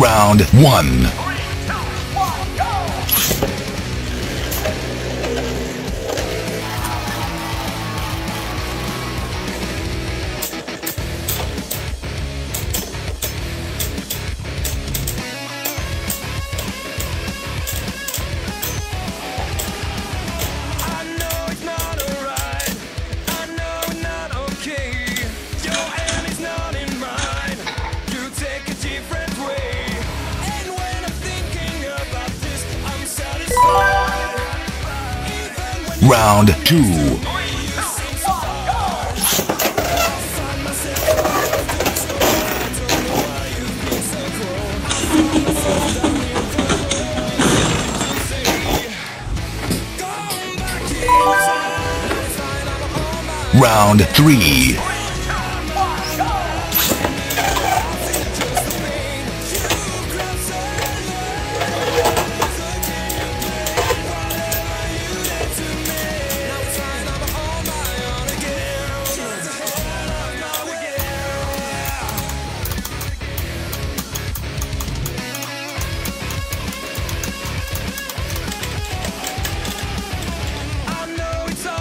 round one. Round two. Round 3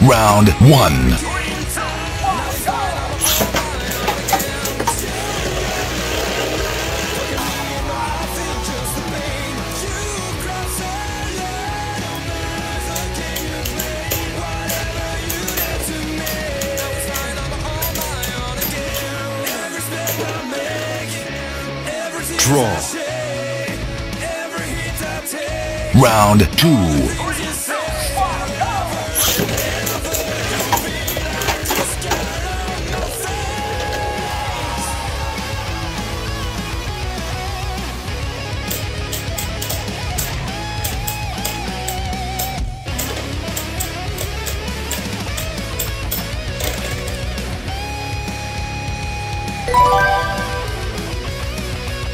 Round one. Draw. Round two.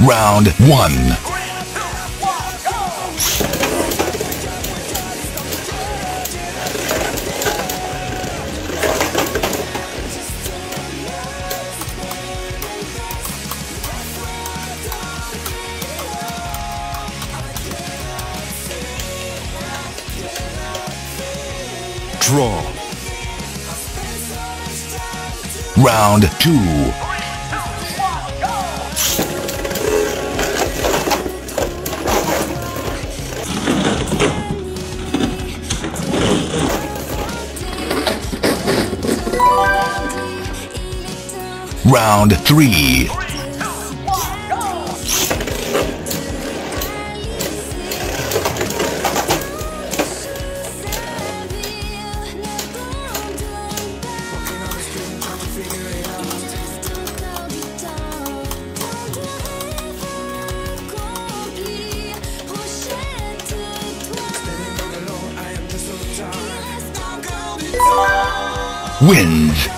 Round one. Draw. Round two. Round three. Wins.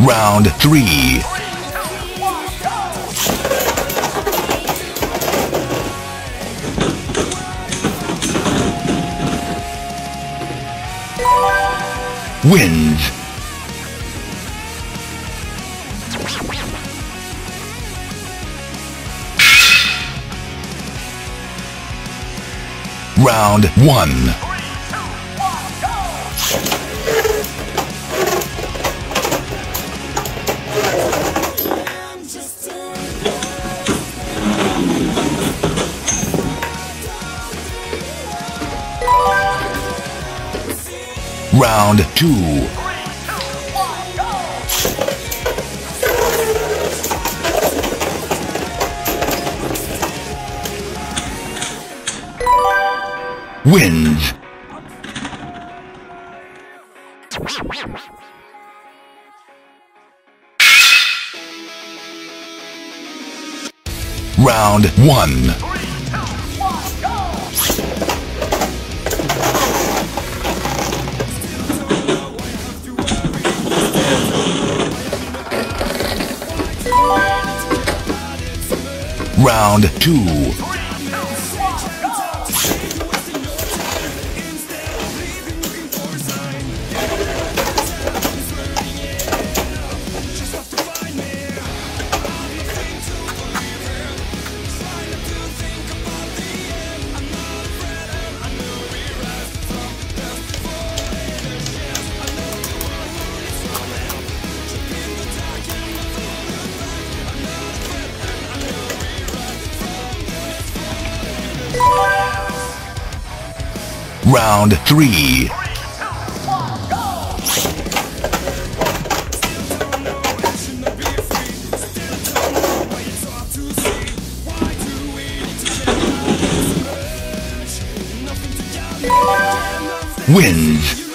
Round three. Wins. Round one. Round two. Wins. Round one. Round two. Round three. Wins.